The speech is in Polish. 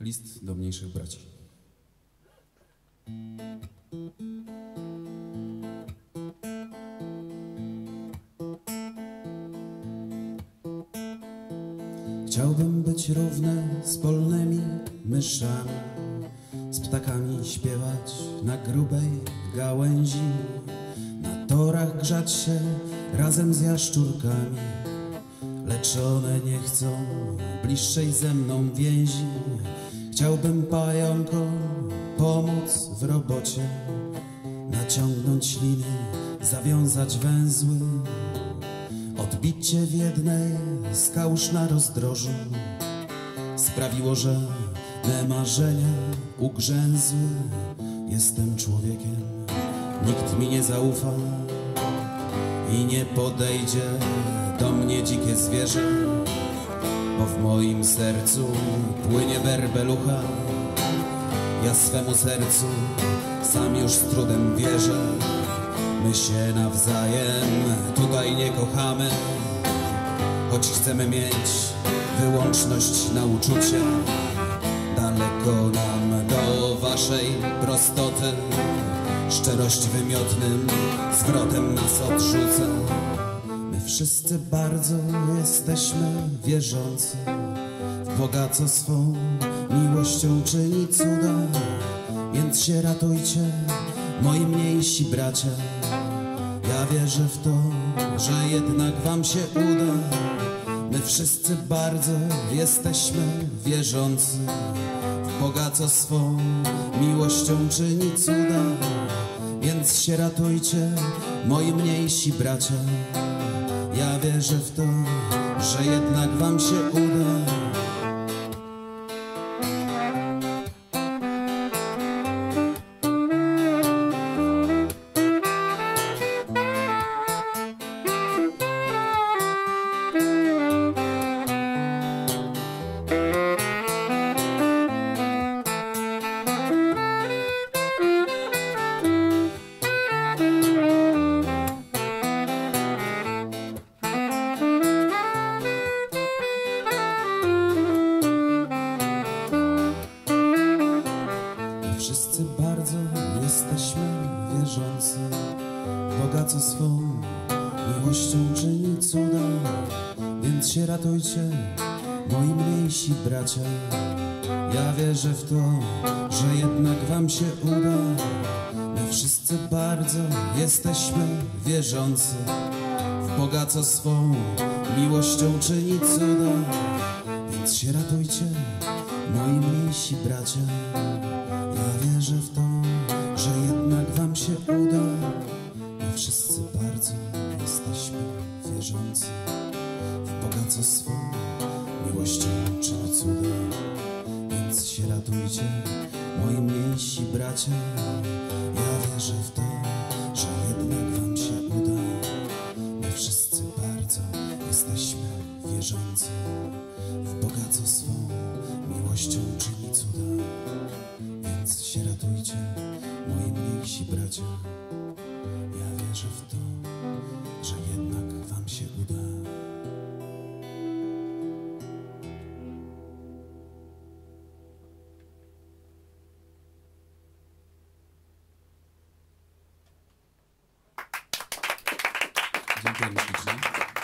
List do mniejszych braci. Chciałbym być równy z polnymi myszami, z ptakami śpiewać na grubej gałęzi, na torach grzać się razem z jaszczurkami, lecz one nie chcą bliższej ze mną więzi. Chciałbym pająkom pomóc w robocie, naciągnąć liny, zawiązać węzły. Odbicie w jednej z na rozdrożu sprawiło, że me marzenia ugrzęzły. Jestem człowiekiem, nikt mi nie zaufa i nie podejdzie do mnie dzikie zwierzę, bo w moim sercu płynie berbelucha. Ja swemu sercu sam już z trudem wierzę. My się nawzajem tutaj nie kochamy, choć chcemy mieć wyłączność na uczucie. Daleko nam do waszej prostoty, szczerość wymiotnym zwrotem nas odrzuca. My wszyscy bardzo jesteśmy wierzący w Boga, co swą miłością czyni cuda, więc się ratujcie, moi mniejsi bracia. Ja wierzę w to, że jednak wam się uda. My wszyscy bardzo jesteśmy wierzący w Boga, co swą miłością czyni cuda. Więc się ratujcie, moi mniejsi bracia. Ja wierzę w to, że jednak wam się uda. Bardzo jesteśmy wierzący Boga, co swą miłością czyni cuda. Więc się ratujcie, moi mniejsi bracia. Ja wierzę w to, że jednak wam się uda. My wszyscy bardzo jesteśmy wierzący w Boga, co swą miłością czyni cuda. Więc się ratujcie, moi mniejsi bracia. Ja wierzę w to, uda. Wszyscy bardzo jesteśmy wierzący w Boga, co swą miłością czyni cuda. Więc się ratujcie, moi mniejsi bracia. W Boga, co swą miłością czyni cuda. Więc się ratujcie, moi mniejsi bracia. Ja wierzę w to, że jednak wam się uda. Dziękujemy ślicznie.